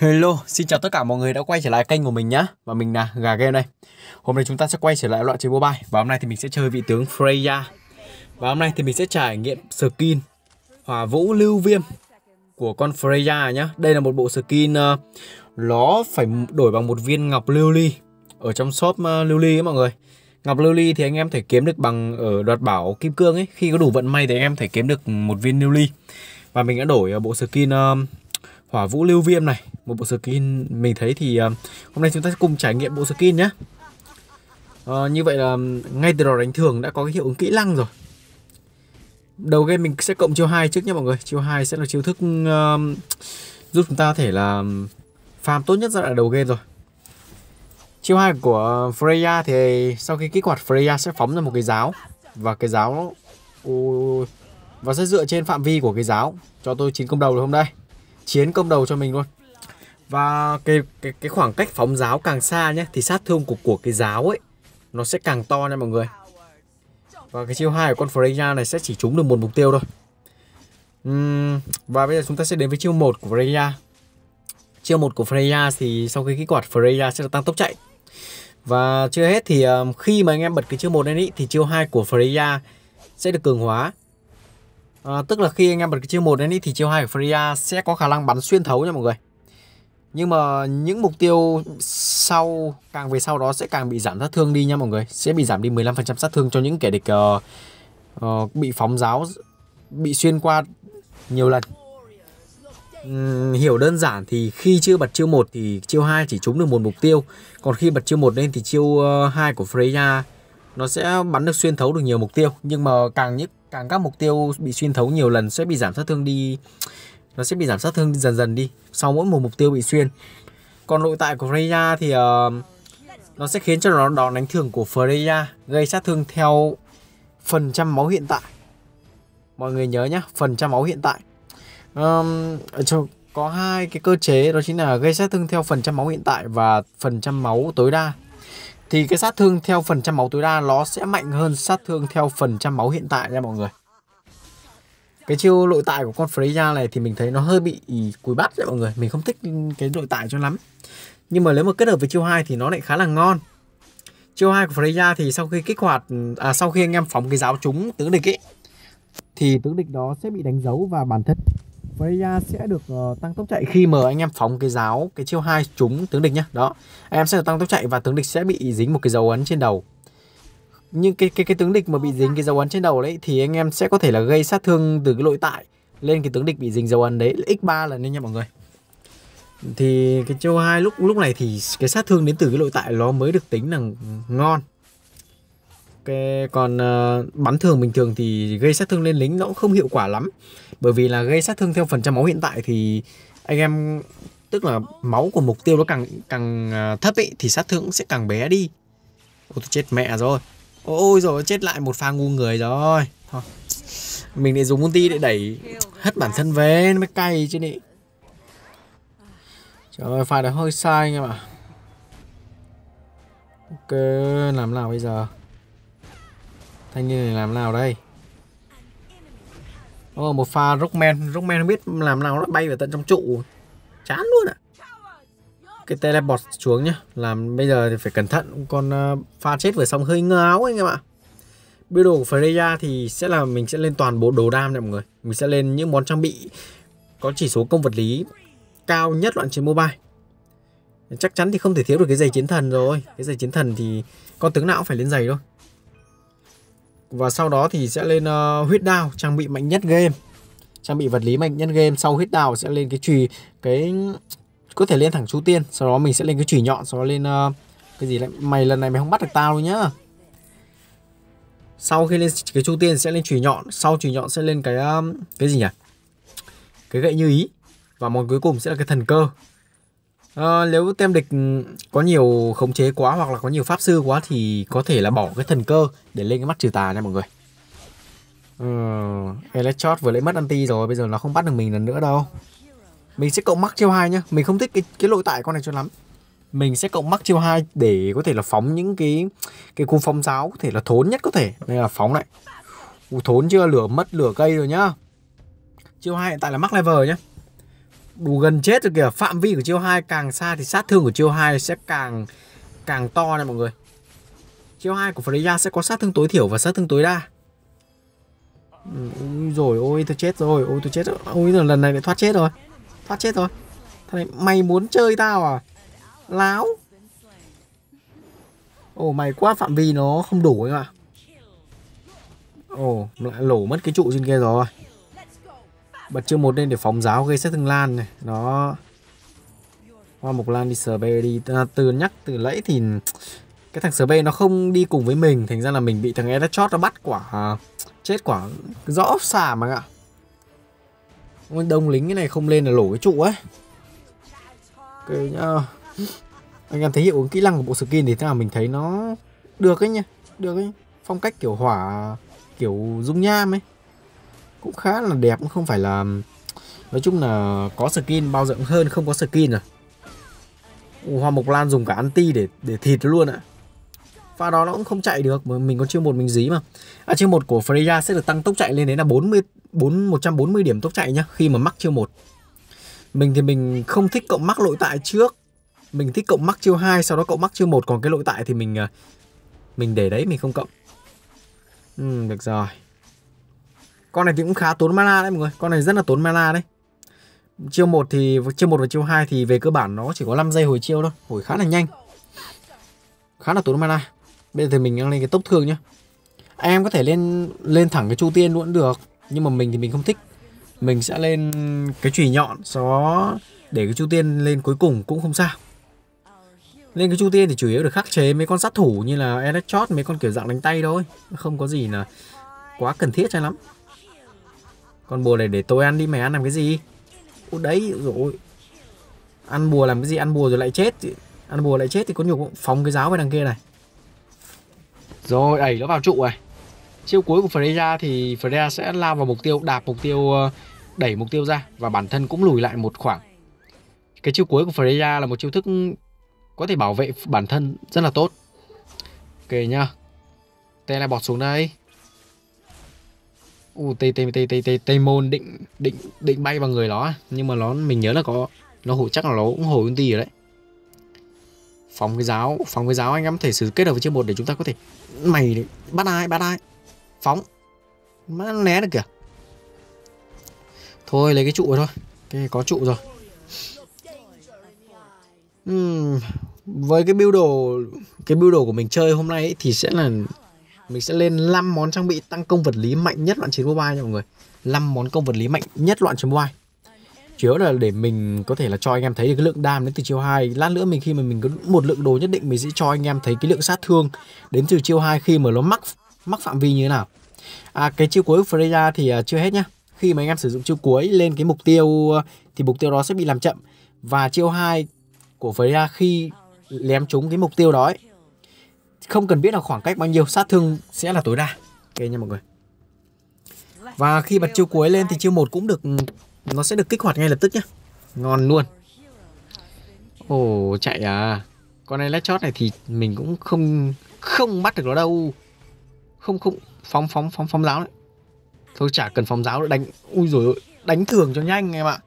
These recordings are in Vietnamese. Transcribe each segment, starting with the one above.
Hello, xin chào tất cả mọi người đã quay trở lại kênh của mình nhé Và mình là Gà Game đây. Hôm nay chúng ta sẽ quay trở lại loại chơi mobile. Và hôm nay thì mình sẽ chơi vị tướng Freya. Và hôm nay thì mình sẽ trải nghiệm skin Hỏa vũ lưu viêm Của con Freya nhé Đây là một bộ skin uh, Nó phải đổi bằng một viên ngọc lưu ly Ở trong shop uh, lưu ly ấy mọi người. Ngọc lưu ly thì anh em thể kiếm được bằng ở đoạt bảo kim cương ấy. Khi có đủ vận may thì anh em thể kiếm được một viên lưu ly. Và mình đã đổi uh, bộ skin uh, hỏa vũ lưu viêm này. Một bộ skin mình thấy thì uh, hôm nay chúng ta sẽ cùng trải nghiệm bộ skin nhé. Uh, như vậy là ngay từ đầu đánh thường đã có cái hiệu ứng kỹ năng rồi. Đầu game mình sẽ cộng chiêu 2 trước nhé mọi người. Chiêu 2 sẽ là chiêu thức uh, giúp chúng ta có thể là farm tốt nhất giai đoạn đầu game rồi. Chiêu 2 của Freya thì sau khi kích hoạt Freya sẽ phóng ra một cái giáo. Và cái giáo và sẽ dựa trên phạm vi của cái giáo. Cho tôi chín công đầu được không đây? Chiến công đầu cho mình luôn. Và cái cái cái khoảng cách phóng giáo càng xa nhé thì sát thương của của cái giáo ấy nó sẽ càng to nha mọi người. Và cái chiêu hai của con Freya này sẽ chỉ trúng được một mục tiêu thôi. Uhm, và bây giờ chúng ta sẽ đến với chiêu một của Freya. Chiêu một của Freya thì sau khi kích hoạt Freya sẽ tăng tốc chạy. Và chưa hết thì um, khi mà anh em bật cái chiêu một lên ý, thì chiêu hai của Freya sẽ được cường hóa à, tức là khi anh em bật cái chiêu một lên thì chiêu hai của Freya sẽ có khả năng bắn xuyên thấu nha mọi người. Nhưng mà những mục tiêu sau càng về sau đó sẽ càng bị giảm sát thương đi nha mọi người. Sẽ bị giảm đi 15% sát thương cho những kẻ địch uh, uh, bị phóng giáo bị xuyên qua nhiều lần. Uhm, hiểu đơn giản thì khi chưa bật chiêu 1 thì chiêu 2 chỉ trúng được một mục tiêu. Còn khi bật chiêu 1 lên thì chiêu uh, 2 của Freya nó sẽ bắn được xuyên thấu được nhiều mục tiêu. Nhưng mà càng những càng các mục tiêu bị xuyên thấu nhiều lần sẽ bị giảm sát thương đi. Nó sẽ bị giảm sát thương dần dần đi. Sau mỗi một mục tiêu bị xuyên. Còn nội tại của Freya thì uh, nó sẽ khiến cho nó đòn đánh thường của Freya gây sát thương theo phần trăm máu hiện tại. Mọi người nhớ nhá phần trăm máu hiện tại. Um, có hai cái cơ chế đó chính là gây sát thương theo phần trăm máu hiện tại và phần trăm máu tối đa thì cái sát thương theo phần trăm máu tối đa nó sẽ mạnh hơn sát thương theo phần trăm máu hiện tại nha mọi người. Cái chiêu nội tại của con Freya này thì mình thấy nó hơi bị cùi bắt đấy mọi người. Mình không thích cái nội tại cho lắm. Nhưng mà nếu mà kết hợp với chiêu 2 thì nó lại khá là ngon. Chiêu 2 của Freya thì sau khi kích hoạt à sau khi anh em phóng cái giáo trúng tướng địch ấy, thì tướng địch đó sẽ bị đánh dấu và bản thân Freya sẽ được uh, tăng tốc chạy khi mà anh em phóng cái giáo cái chiêu hai trúng tướng địch nhá. Đó anh em sẽ được tăng tốc chạy và tướng địch sẽ bị dính một cái dấu ấn trên đầu. Nhưng cái cái cái tướng địch mà bị dính cái dấu ấn trên đầu đấy thì anh em sẽ có thể là gây sát thương từ cái nội tại lên cái tướng địch bị dính dấu ấn đấy. X3 lần nên nha mọi người. Thì cái chiêu hai lúc lúc này thì cái sát thương đến từ cái nội tại nó mới được tính là ngon cái còn uh, bắn thường bình thường thì gây sát thương lên lính nó cũng không hiệu quả lắm. Bởi vì là gây sát thương theo phần trăm máu hiện tại thì anh em tức là máu của mục tiêu nó càng càng ờ, thấp ấy thì sát thương sẽ càng bé đi. Ôi chết mẹ rồi. Ôi rồi chết lại một pha ngu người rồi. Thôi. Mình để dùng ulti để đẩy hết bản thân về nó mới cay chứ nị. Trời ơi pha đó hơi sai anh em ạ. Ok làm nào bây giờ? Thanh niên này làm nào đây? Ồ, một pha rockman. Rockman không biết làm nào nó bay vào tận trong trụ. Chán luôn ạ. Cái teleport xuống nhá. Làm bây giờ thì phải cẩn thận. Con uh, pha chết vừa xong hơi ngáo anh em ạ. Biểu đồ của Freya thì sẽ là mình sẽ lên toàn bộ đồ đam này mọi người. Mình sẽ lên những món trang bị có chỉ số công vật lý cao nhất loạn chiến mobile. Chắc chắn thì không thể thiếu được cái giày chiến thần rồi. Cái giày chiến thần thì con tướng nào cũng phải lên giày thôi và sau đó thì sẽ lên uh, huyết đao trang bị mạnh nhất game. Trang bị vật lý mạnh nhất game. Sau huyết đao sẽ lên cái chùy cái có thể lên thẳng chú tiên. Sau đó mình sẽ lên cái chùy nhọn sau đó lên uh, cái gì lại mày lần này mày không bắt được tao đâu nhá. Sau khi lên cái chu tiên sẽ lên chùy nhọn. Sau chùy nhọn sẽ lên cái um, cái gì nhỉ? Cái gậy như ý. Và món cuối cùng sẽ là cái thần cơ à, nếu tem địch có nhiều khống chế quá hoặc là có nhiều pháp sư quá thì có thể là bỏ cái thần cơ để lên cái mắt trừ tà nha mọi người. Ờ, uh, Electros vừa lấy mất anti rồi bây giờ nó không bắt được mình lần nữa đâu. Mình sẽ cộng mắc chiêu hai nhá. Mình không thích cái cái nội tại con này cho lắm. Mình sẽ cộng mắc chiêu hai để có thể là phóng những cái cái cung phong giáo có thể là thốn nhất có thể. Đây là phóng này. Thốn chưa? Lửa mất lửa cây rồi nhá. Chiêu hai hiện tại là mắc level nhá đủ gần chết rồi kìa. Phạm vi của chiêu 2 càng xa thì sát thương của chiêu 2 sẽ càng càng to này mọi người. Chiêu 2 của Freya sẽ có sát thương tối thiểu và sát thương tối đa. Ừ, ôi rồi ôi tôi chết rồi ôi tôi chết rồi. Ôi rồi lần này lại thoát chết rồi thoát chết rồi. Thằng này mày muốn chơi tao à? Láo. Ồ mày quá phạm vi nó không đủ anh ạ ồ lại lổ mất cái trụ trên kia rồi bật chiêu một lên để phóng giáo gây sát thương lan này. Nó hoa mộc lan đi sờ bê đi. À, từ nhắc từ lẫy thì cái thằng sờ bê nó không đi cùng với mình. Thành ra là mình bị thằng Edachot nó bắt quả chết quả rõ xả mà ạ. Đông lính cái này không lên là lổ cái trụ ấy. Ok nhá. Anh em thấy hiệu ứng kỹ năng của bộ skin thì thế nào mình thấy nó được ấy nhỉ được ấy. Phong cách kiểu hỏa kiểu dung nham ấy cũng khá là đẹp cũng không phải là nói chung là có skin bao rộng hơn không có skin rồi. Hoa mộc lan dùng cả anti để để thịt luôn ạ. Pha đó nó cũng không chạy được mà mình có chiêu một mình dí mà. À chiêu một của Freya sẽ được tăng tốc chạy lên đến là 40 4 140 điểm tốc chạy nhá khi mà mắc chiêu một. Mình thì mình không thích cộng mắc lỗi tại trước. Mình thích cộng mắc chiêu 2 sau đó cộng mắc chiêu một còn cái lỗi tại thì mình à, mình để đấy mình không cộng. Ừ, được rồi con này thì cũng khá tốn mana đấy mọi người. Con này rất là tốn mana đấy. Chiêu 1 thì, chiêu 1 và chiêu 2 thì về cơ bản nó chỉ có 5 giây hồi chiêu thôi. Hồi khá là nhanh. Khá là tốn mana. Bây giờ thì mình đang lên cái tốc thương nhá. Anh em có thể lên lên thẳng cái chu tiên luôn được. Nhưng mà mình thì mình không thích. Mình sẽ lên cái chùy nhọn, sau đó để cái chu tiên lên cuối cùng cũng không sao. Lên cái chu tiên thì chủ yếu được khắc chế mấy con sát thủ như là Electrot mấy con kiểu dạng đánh tay thôi. Không có gì là quá cần thiết cho lắm con bùa này để tôi ăn đi, mày ăn làm cái gì? Ô đấy, rồi. Ăn bùa làm cái gì? Ăn bùa rồi lại chết. Ăn bùa lại chết thì có nhục phóng cái giáo về đằng kia này. Rồi, đẩy nó vào trụ này. Chiêu cuối của Freya thì Freya sẽ lao vào mục tiêu, đạp mục tiêu ờ, đẩy mục tiêu ra và bản thân cũng lùi lại một khoảng. Cái chiêu cuối của Freya là một chiêu thức có thể bảo vệ bản thân rất là tốt. Ok nhá. Tê lại bọt xuống đây u tây tây tây tây tây tây môn định định định bay vào người nó nhưng mà nó mình nhớ là có nó hổ chắc là nó cũng hồi ulti rồi đấy. Phòng cái giáo phòng cái giáo anh em thể sử kết hợp với chiêu một để chúng ta có thể mày bắt ai bắt ai. Phóng. Má né được kìa. Thôi lấy cái trụ rồi thôi. Cái có trụ rồi. Uhm, với cái build đồ cái build đồ của mình chơi hôm nay ấy, thì sẽ là mình sẽ lên 5 món trang bị tăng công vật lý mạnh nhất loạn chiến mobile nha mọi người. 5 món công vật lý mạnh nhất loạn chiến mobile. Chủ yếu là để mình có thể là cho anh em thấy được cái lượng đam đến từ chiêu 2 lát nữa mình khi mà mình có một lượng đồ nhất định mình sẽ cho anh em thấy cái lượng sát thương đến từ chiêu 2 khi mà nó mắc mắc phạm vi như thế nào. À cái chiêu cuối Freya thì à, chưa hết nhá. Khi mà anh em sử dụng chiêu cuối lên cái mục tiêu à, thì mục tiêu đó sẽ bị làm chậm. Và chiêu 2 của Freya khi lém trúng cái mục tiêu đó ấy, không cần biết là khoảng cách bao nhiêu, sát thương sẽ là tối đa. Ok nha mọi người. Và khi bật chiêu cuối lên thì chiêu một cũng được, nó sẽ được kích hoạt ngay lập tức nhá. Ngon luôn. Ồ, chạy à. Con này lát chót này thì mình cũng không không bắt được nó đâu. Không không, phóng phóng phóng phóng giáo đấy. Thôi chả cần phóng giáo nữa, đánh, ui rồi đánh thường cho nhanh em ạ.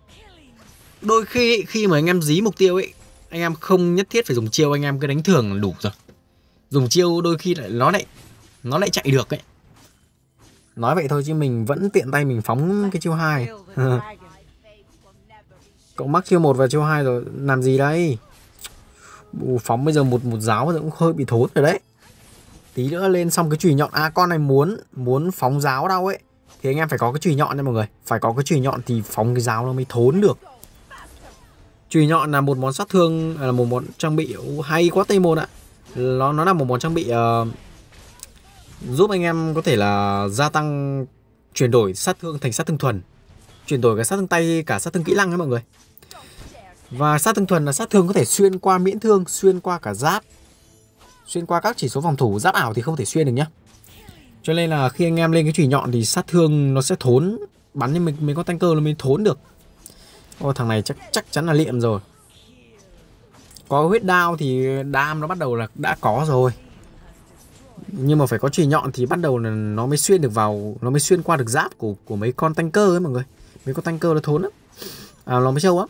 Đôi khi khi mà anh em dí mục tiêu ấy, anh em không nhất thiết phải dùng chiêu, anh em cứ đánh thường là đủ rồi dùng chiêu đôi khi lại, nó lại nó lại chạy được ấy. Nói vậy thôi chứ mình vẫn tiện tay mình phóng cái chiêu hai. Cậu mắc chiêu một và chiêu hai rồi, làm gì đây? Phóng bây giờ một một giáo cũng hơi bị thốn rồi đấy. Tí nữa lên xong cái chùy nhọn. À con này muốn muốn phóng giáo đâu ấy. Thì anh em phải có cái chùy nhọn nha mọi người. Phải có cái chùy nhọn thì phóng cái giáo nó mới thốn được. Chùy nhọn là một món sát thương à, là một món trang bị hay quá tây môn ạ nó nó là một món trang bị uh, giúp anh em có thể là gia tăng chuyển đổi sát thương thành sát thương thuần. Chuyển đổi cả sát thương tay cả sát thương kỹ năng đấy mọi người. Và sát thương thuần là sát thương có thể xuyên qua miễn thương xuyên qua cả giáp xuyên qua các chỉ số phòng thủ giáp ảo thì không thể xuyên được nhá. Cho nên là khi anh em lên cái chùy nhọn thì sát thương nó sẽ thốn bắn lên mình mình có tanker nó mới thốn được. Ô thằng này chắc chắc chắn là liệm rồi có huyết đao thì đam nó bắt đầu là đã có rồi. Nhưng mà phải có chùy nhọn thì bắt đầu là nó mới xuyên được vào nó mới xuyên qua được giáp của của mấy con tanker ấy mọi người. Mấy con tanker nó thốn lắm. À nó mới trâu á.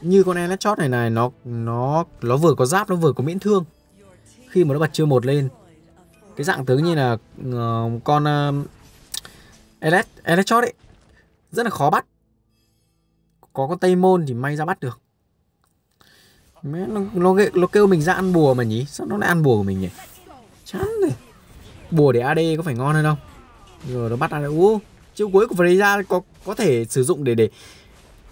Như con Elechot này này Nó nó nó vừa có giáp nó vừa có miễn thương. Khi mà nó bật chiêu một lên Cái dạng tướng như là uh, Con ờ, uh, Elet, Elechot ấy Rất là khó bắt. Có con Tây Môn thì may ra bắt được. Mẹ, nó, nó, nó kêu mình ra ăn bùa mà nhỉ? Sao nó lại ăn bùa của mình nhỉ? Chán rồi. Bùa để AD có phải ngon hơn không? Rồi nó bắt AD Ú, chiêu cuối của Freya có có thể sử dụng để để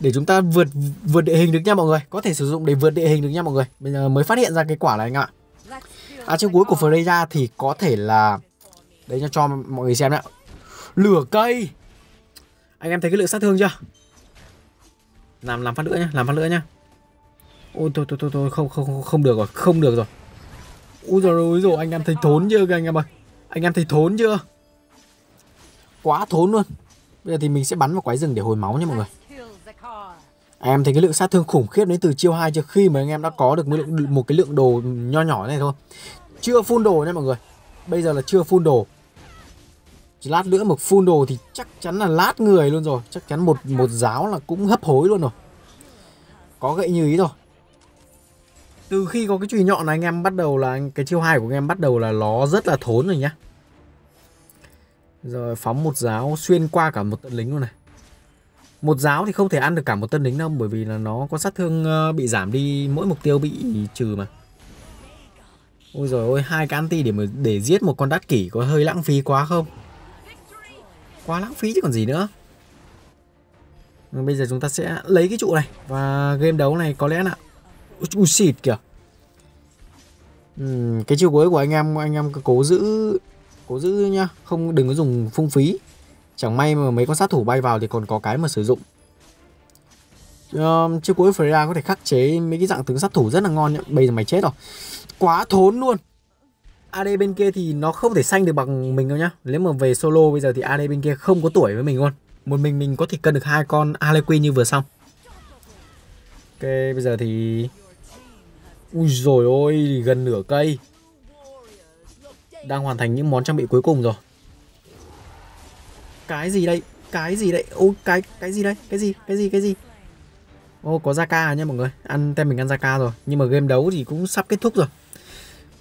để chúng ta vượt vượt địa hình được nha mọi người? Có thể sử dụng để vượt địa hình được nha mọi người. Bây giờ mới phát hiện ra cái quả này anh ạ. À chiêu cuối của Freya thì có thể là đây cho cho mọi người xem ạ. Lửa cây. Anh em thấy cái lượng sát thương chưa? Làm làm phát nữa nhá làm phát nữa nhá ôi thôi thôi thôi, thôi không, không không không được rồi không được rồi. Ui rồi ôi rồi anh em thấy thốn chưa anh em ơi? Anh em thấy thốn chưa? Quá thốn luôn. Bây giờ thì mình sẽ bắn vào quái rừng để hồi máu nha mọi người. Anh em thấy cái lượng sát thương khủng khiếp đến từ chiêu 2 trước khi mà anh em đã có được một, lượng, một cái lượng đồ nho nhỏ này thôi. Chưa full đồ nha mọi người. Bây giờ là chưa full đồ. Chỉ lát nữa một full đồ thì chắc chắn là lát người luôn rồi. Chắc chắn một một giáo là cũng hấp hối luôn rồi. Có gậy như ý rồi từ khi có cái chùy nhọn này, anh em bắt đầu là cái chiêu hai của anh em bắt đầu là nó rất là thốn rồi nhá. Rồi phóng một giáo xuyên qua cả một tân lính luôn này. Một giáo thì không thể ăn được cả một tân lính đâu, bởi vì là nó có sát thương ờ, bị giảm đi, mỗi mục tiêu bị trừ mà. Ôi rồi ôi hai cái anti để mà để giết một con đắt kỷ có hơi lãng phí quá không? Quá lãng phí chứ còn gì nữa. Bây giờ chúng ta sẽ lấy cái trụ này và game đấu này có lẽ là ui xịt kìa. Uhm, cái chiêu cuối của anh em anh em cố giữ cố giữ nhá không đừng có dùng phung phí. Chẳng may mà mấy con sát thủ bay vào thì còn có cái mà sử dụng. Uh, chiêu cuối Freya có thể khắc chế mấy cái dạng tướng sát thủ rất là ngon nhá. Bây giờ mày chết rồi. Quá thốn luôn. AD bên kia thì nó không thể xanh được bằng mình đâu nhá. Nếu mà về solo bây giờ thì AD bên kia không có tuổi với mình luôn. Một mình mình có thể cân được hai con Harley như vừa xong. Ok bây giờ thì ui rồi ôi gần nửa cây. Đang hoàn thành những món trang bị cuối cùng rồi. Cái gì đây? Cái gì đây? Ô cái cái gì đây? Cái gì? Cái gì? Cái gì? Ô có Zaka nha mọi người. Ăn tem mình ăn Zaka rồi. Nhưng mà game đấu thì cũng sắp kết thúc rồi.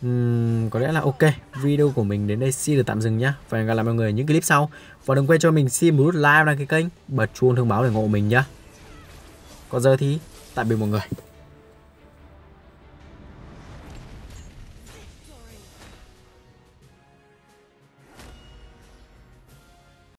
Uhm, có lẽ là ok. Video của mình đến đây xin được tạm dừng nhá. Và hẹn gặp lại mọi người ở những clip sau. Và đừng quên cho mình xin một nút like đăng ký kênh bật chuông thông báo để ngộ mình nhá. Còn giờ thì tạm biệt mọi người.